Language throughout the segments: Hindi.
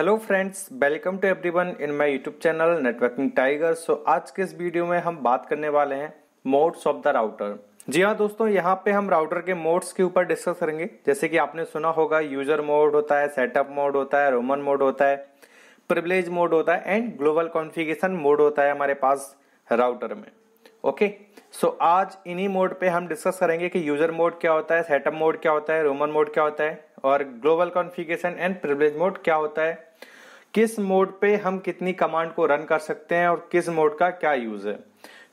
Hello friends welcome to everyone in my YouTube channel networking tiger so आज के इस वीडियो में हम बात करने वाले हैं मोड्स ऑफ़ द राउटर जी हाँ दोस्तों यहाँ पे हम राउटर के मोड्स के ऊपर डिस्कस करेंगे। जैसे कि आपने सुना होगा यूज़र मोड होता है सेटअप मोड होता है रोमन मोड होता है प्रिवलेज मोड होता है एंड ग्लोबल कॉन्फ़िगरेशन मोड होता है हमारे पास राउटर में। Okay okay? सो so, आज इन्हीं मोड पे हम डिस्कस करेंगे कि यूज़र मोड क्या होता है सेटअप मोड क्या होता है रोमन मोड क्या होता है। और global configuration and privilege mode क्या होता है? किस मोड पे हम कितनी कमांड को रन कर सकते हैं और किस मोड का क्या यूज़ है?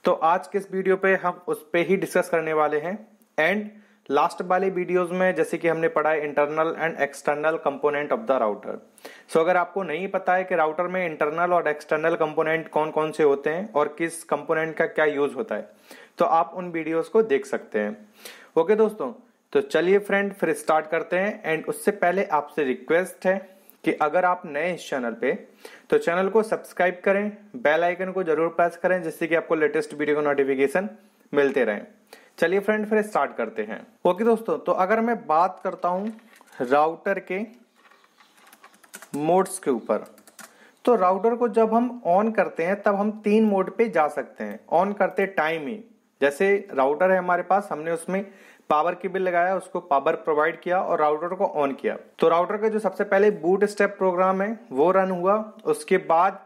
तो आज के इस वीडियो पे हम उस पे ही डिस्कस करने वाले हैं। एंड लास्ट वाले वीडियोस में, जैसे कि हमने पढ़ा है internal and external component of the router so अगर आपको नहीं पता है कि राउटर में इंटरनल और एक्सटर्नल कंपोनेंट कौन कौन से होते हैं और किस कंपोनेंट का क्या यूज़ होता है तो आप उन वीडियोस को देख सकते हैं। ओके दोस्तों तो चलिए फ्रेंड फिर स्टार्ट करते हैं। एंड उससे पहले आपसे रिक्वेस्ट है कि अगर आप नए इस चैनल पे तो चैनल को सब्सक्राइब करें बेल आइकन को ज़रूर प्रेस करें, जिससे कि आपको लेटेस्ट वीडियो का नोटिफिकेशन मिलते रहे। चलिए फ्रेंड फिर स्टार्ट करते हैं। ओके दोस्तों तो अगर मैं बात करता हूँ राउटर के मोड्स के ऊपर तो राउटर को जब हम ऑन करते हैं, तब हम तीन मोड पे जा सकते हैं। ऑन करते टाइम ही। जैसे राउटर है हमारे पास, हमने उसमें पावर की बिल लगाया, उसको पावर प्रोवाइड किया और राउटर को ऑन किया। तो राउटर का जो सबसे पहले बूट स्टेप प्रोग्राम है, वो रन हुआ। उसके बाद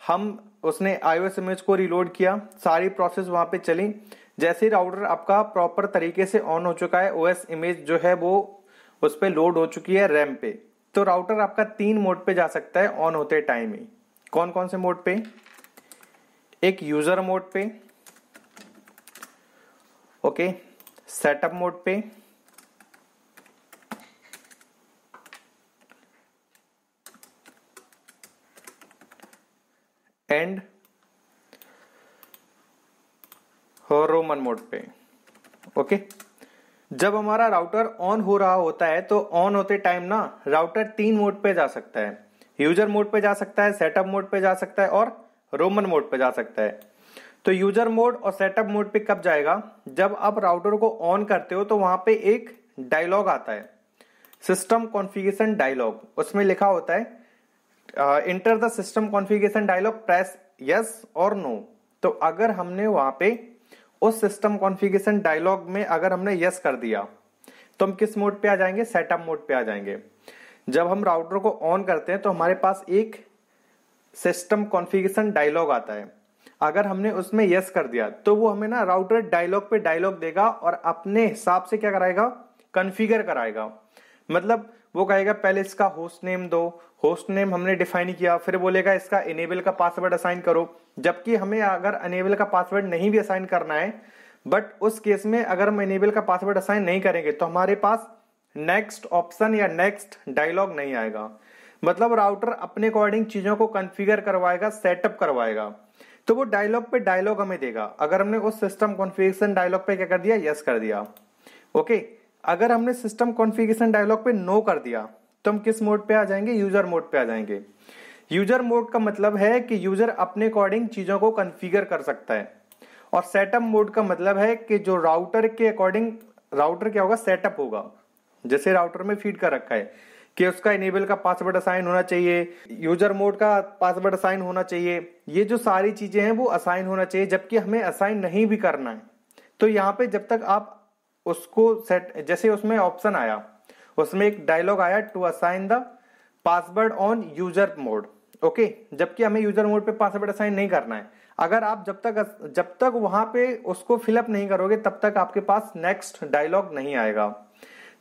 हम, उसने आईओएस इमेज को रिलोड किया। सारी प्रोसेस वहाँ पे चली। जैसे ही राउटर आपका प्रॉपर तरीके से ऑन हो चुका है ओएस इमेज जो है वो उस पर लोड हो चुकी है रैम पे। तो राउटर आपका तीन मोड पे जा सकता है ऑन होते टाइम ही। कौन कौन से मोड पे? एक यूज़र मोड पे। ओके सेटअप मोड पे। एंड रोमन मोड पे। ओके जब हमारा राउटर ऑन हो रहा होता है तो ऑन होते टाइम ना राउटर तीन मोड पे जा सकता है। यूज़र मोड पे जा सकता है सेटअप मोड पे जा सकता है, और रोमन मोड पे जा सकता है। तो यूज़र मोड और सेटअप मोड पे कब जाएगा? जब आप राउटर को ऑन करते हो तो वहाँ पे एक डायलॉग आता है। सिस्टम कॉन्फ़िगरेशन डायलॉग उसमें लिखा होता है enter the system configuration dialog press yes और नो तो अगर हमने वहाँ पे उस सिस्टम कॉन्फ़िगरेशन डायलॉग में अगर हमने यस कर दिया तो हम किस मोड पे आ जाएँगे? सेटअप मोड पे आ जाएँगे। जब हम राउटर को ऑन करते हैं तो हमारे पास एक सिस्टम कॉन्फ़िगरेशन डायलॉग आता है। अगर हमने उसमें यस कर दिया तो वो हमें ना राउटर डायलॉग पे डायलॉग देगा और अपने हिसाब से क्या कराएगा? कन्फिगर कराएगा। मतलब वो कहेगा, पहले इसका होस्ट नेम दो। होस्ट नेम हमने डिफाइन किया, फिर बोलेगा, इसका इनेबल का पासवर्ड असाइन करो। जबकि हमें अगर इनेबल का पासवर्ड नहीं भी असाइन करना है बट उस केस में अगर हम इनेबल का पासवर्ड असाइन नहीं करेंगे तो हमारे पास नेक्स्ट ऑप्शन या नेक्स्ट डायलॉग नहीं आएगा। मतलब राउटर अपने अकॉर्डिंग चीज़ों को कन्फिगर करवाएगा सेटअप करवाएगा। तो वो डायलॉग पे डायलॉग हमें देगा। अगर हमने उस सिस्टम कॉन्फ़िगरेशन डायलॉग पे क्या कर दिया? यस कर दिया। ओके अगर हमने सिस्टम कॉन्फ़िगरेशन डायलॉग पे नो कर दिया तो हम किस मोड पे आ जाएँगे? यूज़र मोड पे आ जाएँगे। यूज़र मोड का मतलब है कि यूज़र अपने अकॉर्डिंग चीज़ों को कन्फिगर कर सकता है। और सेटअप मोड का मतलब है कि जो राउटर के अकॉर्डिंग राउटर क्या होगा? सेटअप होगा। जैसे राउटर में फ़ीड कर रखा है। कि उसका इनेबल का पासवर्ड असाइन होना चाहिए यूज़र मोड का पासवर्ड असाइन होना चाहिए, ये जो सारी चीज़ें हैं वो असाइन होना चाहिए, जबकि हमें असाइन नहीं भी करना है। तो यहाँ पे जब तक आप उसको सेट जैसे उसमें ऑप्शन आया, उसमें एक डायलॉग आया to assign the password on user mode okay जबकि हमें यूज़र मोड पे पासवर्ड असाइन नहीं करना है। अगर आप जब तक जब तक वहाँ पे उसको फिलअप नहीं करोगे, तब तक आपके पास नेक्स्ट डायलॉग नहीं आएगा।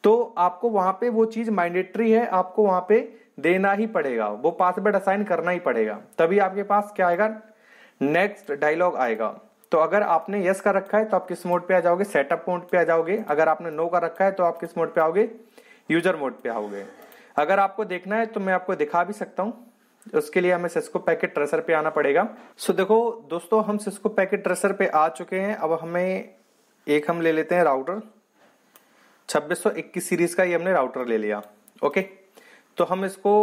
तो आपको वहाँ पे वो चीज़ माइंडेटरी है, आपको वहाँ पे देना ही पड़ेगा। वो पासवर्ड असाइन करना ही पड़ेगा। तभी आपके पास क्या आएगा? नेक्स्ट डायलॉग आएगा। तो अगर आपने यस कर रखा है तो आप किस मोड पे आ जाओगे? सेटअप मोड पे आ जाओगे। अगर आपने नो कर रखा है तो आप किस मोड पे आओगे? यूज़र मोड पे आओगे। अगर आपको देखना है तो मैं आपको दिखा भी सकता हूँ। उसके लिए हमें सिस्को पैकेट ट्रेसर पे आना पड़ेगा। सो देखो, दोस्तों, हम सिस्को पैकेट ट्रेसर पे आ चुके हैं। अब हमें एक हम ले लेते हैं राउटर 2621 सीरीज़ का ही हमने राउटर ले लिया, ओके? तो हम इसको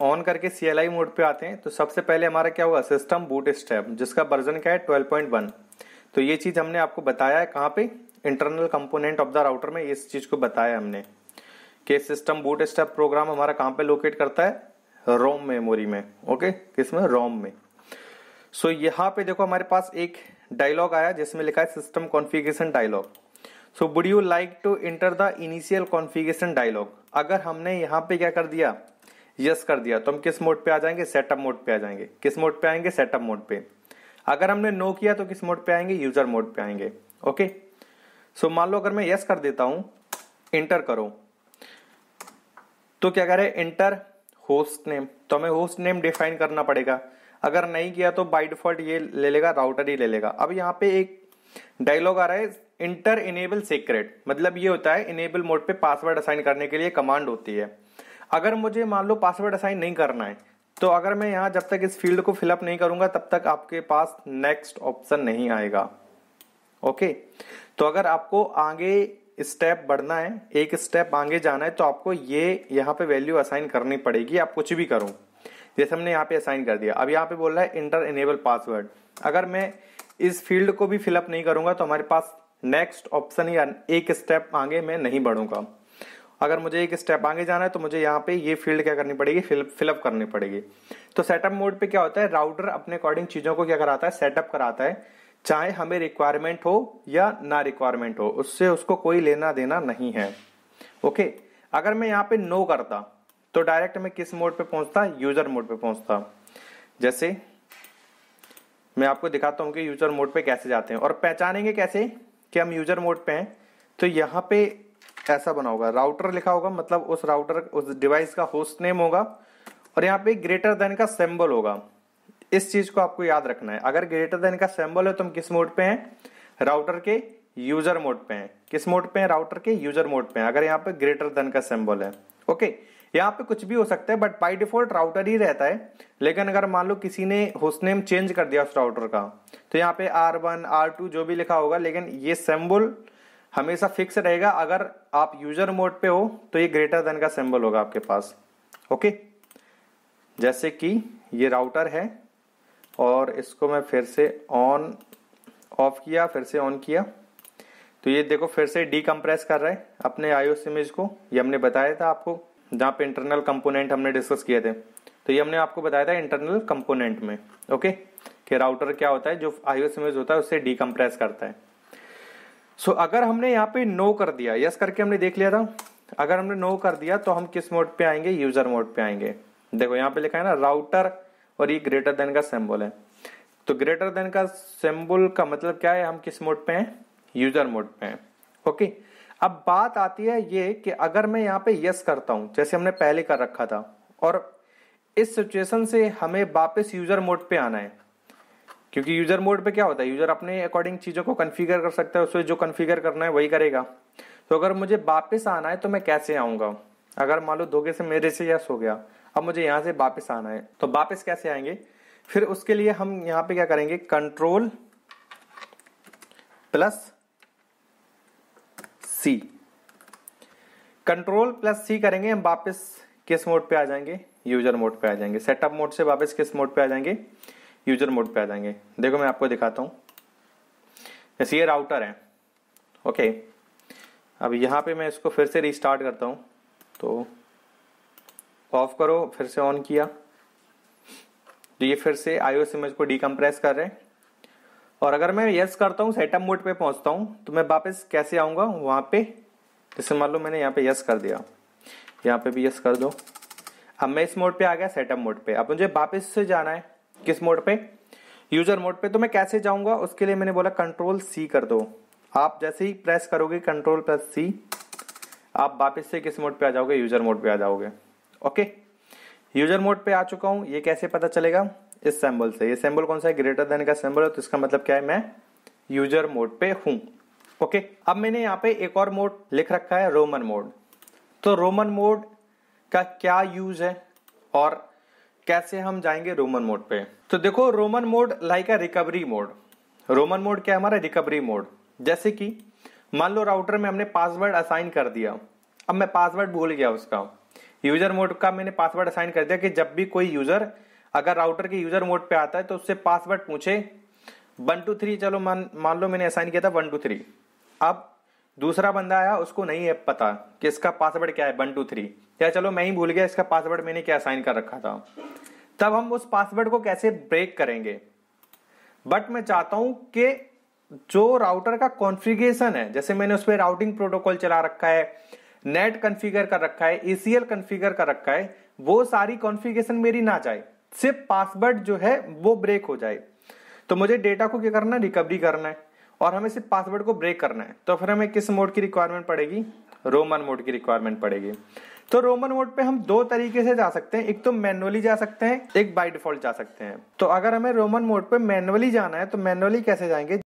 ऑन करके सी मोड पे आते हैं। तो सबसे पहले हमारा क्या हुआ? सिस्टम बूट स्टेप जिसका वर्जन क्या है? 12.1 तो ये चीज़ हमने आपको बताया है कहाँ पे? Internal component of the router में इस चीज़ को बताया हमने। कि सिस्टम बूट स्टेप प्रोग्राम हमारा कहाँ पे लोकेट करता है? रोम मेमोरी में, ओके? किसमें? रोम में। सो यहाँ पे देखो हमारे पास एक डायलॉग आया, जिसमें लिखा है system configuration dialog so would you like to enter the initial configuration dialog अगर हमने यहाँ पे क्या कर दिया? यस yes कर दिया। तो हम किस मोड पे आ जाएँगे? सेटअप मोड पे आ जाएँगे। किस मोड पे आएँगे? सेटअप मोड पे। अगर हमने नो किया तो किस मोड पे आएँगे? यूज़र मोड पे आएँगे। ओके सो मान लो अगर मैं यस yes कर देता हूँ इंटर करो। तो क्या करे? इंटर होस्ट नेम तो हमें होस्ट नेम डिफाइन करना पड़ेगा। अगर नहीं किया तो बाई डिफ़ॉल्ट ये ले लेगा राउटर ही ले लेगा। अब यहाँ पे एक डायलॉग आ रहा है। इंटर इनेबल सीक्रेट मतलब ये होता है इनेबल मोड पे पासवर्ड असाइन करने के लिए कमांड होती है। अगर मुझे मान लो पासवर्ड असाइन नहीं करना है तो अगर मैं यहाँ जब तक इस फ़ील्ड को फिलअप नहीं करूँगा, तब तक आपके पास नेक्स्ट ऑप्शन नहीं आएगा। ओके? तो अगर आपको आगे स्टेप बढ़ना है, एक स्टेप आगे जाना है तो आपको ये यहाँ पे वैल्यू असाइन करनी पड़ेगी, आप कुछ भी करो। जैसे हमने यहाँ पे असाइन कर दिया। अब यहाँ पे बोल रहा है इंटर इनेबल पासवर्ड। अगर मैं इस फ़ील्ड को भी फिलअप नहीं करूँगा तो हमारे पास नेक्स्ट ऑप्शन या एक स्टेप आगे मैं नहीं बढ़ूँगा। अगर मुझे एक स्टेप आगे जाना है तो मुझे यहाँ पे ये फ़ील्ड क्या करनी पड़ेगी? फिलअप करनी पड़ेगी। तो सेटअप मोड पे क्या होता है? राउटर अपने अकॉर्डिंग चीज़ों को क्या कराता है? सेटअप कराता है। चाहे हमें रिक्वायरमेंट हो या ना रिक्वायरमेंट हो, उससे उसको कोई लेना देना नहीं है। ओके अगर मैं यहाँ पे नो करता तो डायरेक्ट मैं किस मोड पे पहुँचता? यूज़र मोड पे पहुँचता। जैसे, मैं आपको दिखाता हूँ कि यूज़र मोड पे कैसे जाते हैं। और पहचानेंगे कैसे? कि हम यूज़र मोड पे हैं तो यहाँ पे ऐसा बना होगा। राउटर लिखा होगा मतलब उस राउटर उस डिवाइस का होस्ट नेम होगा और यहाँ पे ग्रेटर देन का सिंबल होगा। इस चीज़ को आपको याद रखना है। अगर ग्रेटर देन का सिंबल है तो हम किस मोड पे हैं? राउटर के यूज़र मोड पे हैं। किस मोड पे हैं? राउटर के यूज़र मोड पे हैं। अगर यहाँ पे ग्रेटर देन का सिंबल है। ओके यहाँ पे कुछ भी हो सकता है बट बाई डिफ़ॉल्ट राउटर ही रहता है। लेकिन अगर मान लो किसी ने होस्ट नेम चेंज कर दिया उस राउटर का तो यहाँ पे आर वन आर टू जो भी लिखा होगा, लेकिन ये सिंबल हमेशा फिक्स रहेगा। अगर आप यूज़र मोड पे हो तो ये ग्रेटर देन का सिंबल होगा आपके पास। ओके जैसे कि ये राउटर है, और इसको मैं फिर से ऑन ऑफ़ किया, फिर से ऑन किया। तो ये देखो, फिर से डीकम्प्रेस कर रहा है अपने आईओएस इमेज को। ये हमने बताया था आपको। जहाँ पे इंटरनल कंपोनेंट हमने डिस्कस किए थे। तो ये हमने आपको बताया था इंटरनल कंपोनेंट में ओके कि राउटर क्या होता है जो आईओएस इमेज होता है उससे डीकम्प्रेस करता है। सो so, अगर हमने यहाँ पे नो कर दिया यस करके हमने देख लिया था। अगर हमने नो कर दिया तो हम किस मोड पे आएँगे? यूज़र मोड पे आएँगे। देखो यहाँ पे लिखा है ना राउटर और ये ग्रेटर देन का सिंबल है। तो ग्रेटर देन का सिंबल का मतलब क्या है? हम किस मोड पे हैं? यूज़र मोड पे हैं ओके अब बात आती है ये कि अगर मैं यहाँ पे यस करता हूँ, जैसे हमने पहले कर रखा था, और इस सिचुएशन से हमें वापस यूज़र मोड पे आना है। क्योंकि यूज़र मोड पे क्या होता है? यूज़र अपने अकॉर्डिंग चीज़ों को कन्फिगर कर सकता है उसमें जो कन्फिगर करना है वही करेगा। तो अगर मुझे वापस आना है तो मैं कैसे आऊँगा? अगर मान लो धोखे से मेरे से यस हो गया, अब मुझे यहाँ से वापस आना है तो वापस कैसे आएँगे? फिर उसके लिए हम यहाँ पे क्या करेंगे? Control plus C control plus C करेंगे, हम वापस किस मोड पे आ जाएँगे? यूज़र मोड पे आ जाएँगे। सेटअप मोड से वापस किस मोड पे आ जाएँगे? यूज़र मोड पे आ जाएँगे। देखो, मैं आपको दिखाता हूँ। जैसे ये राउटर है। ओके अब यहाँ पे मैं इसको फिर से रिस्टार्ट करता हूँ। तो ऑफ़ करो, फिर से ऑन किया। तो ये फिर से आईओएस इमेज को डीकम्प्रेस कर रहे हैं। और अगर मैं यस करता हूँ सेटअप मोड पे पहुँचता हूँ तो मैं वापस कैसे आऊँगा? वहाँ पे, जैसे मान लो मैंने यहाँ पे यस कर दिया। यहाँ पे भी यस कर दो। अब मैं इस मोड पे आ गया सेटअप मोड पे। अब मुझे वापस से जाना है, किस मोड पे? यूज़र मोड पे। तो मैं कैसे जाऊँगा? उसके लिए मैंने बोला कंट्रोल सी कर दो। आप जैसे ही प्रेस करोगे कंट्रोल प्लस सी आप वापस से किस मोड पे आ जाओगे? यूज़र मोड पे आ जाओगे। ओके यूज़र मोड पे आ चुका हूँ। ये कैसे पता चलेगा? इस सिंबल से। ये सिंबल कौन सा है? ग्रेटर देन का सिंबल है तो इसका मतलब क्या है? मैं यूज़र मोड पे हूँ। ओके अब मैंने यहाँ पे एक और मोड लिख रखा है रोमन मोड तो रोमन मोड का क्या यूज़ है? और कैसे हम जाएँगे रोमन मोड पे? तो देखो ROMMON mode like a recovery mode ROMMON mode क्या है? हमारा रिकवरी मोड जैसे कि मान लो राउटर में हमने पासवर्ड असाइन कर दिया। अब मैं पासवर्ड भूल गया उसका। यूज़र मोड का मैंने पासवर्ड असाइन कर दिया कि जब भी कोई यूज़र अगर राउटर के यूज़र मोड पे आता है तो उससे पासवर्ड पूछे। वन टू थ्री चलो मान मान लो मैंने असाइन किया था वन टू थ्री अब दूसरा बंदा आया, उसको नहीं है पता कि इसका पासवर्ड क्या है वन टू थ्री या चलो मैं ही भूल गया, इसका पासवर्ड मैंने क्या असाइन कर रखा था। तब हम उस पासवर्ड को कैसे ब्रेक करेंगे? बट मैं चाहता हूँ कि जो राउटर का कॉन्फ़िगरेशन है, जैसे मैंने उस पर राउटिंग प्रोटोकॉल चला रखा है नेट कॉन्फ़िगर कर रखा है एसीएल कॉन्फ़िगर कर रखा है, वो सारी कॉन्फ़िगरेशन मेरी ना जाए। सिर्फ़ पासवर्ड जो है, वो ब्रेक हो जाए। तो मुझे डेटा को क्या करना है? रिकवरी करना है और हमें सिर्फ़ पासवर्ड को ब्रेक करना है। तो फिर हमें किस मोड की रिक्वायरमेंट पड़ेगी? रोमन मोड की रिक्वायरमेंट पड़ेगी। तो रोमन मोड पे हम दो तरीके से जा सकते हैं। एक तो मैनुअली जा सकते हैं, एक बाय डिफ़ॉल्ट जा सकते हैं। तो अगर हमें रोमन मोड पे मैनुअली जाना है तो मैनुअली कैसे जाएँगे?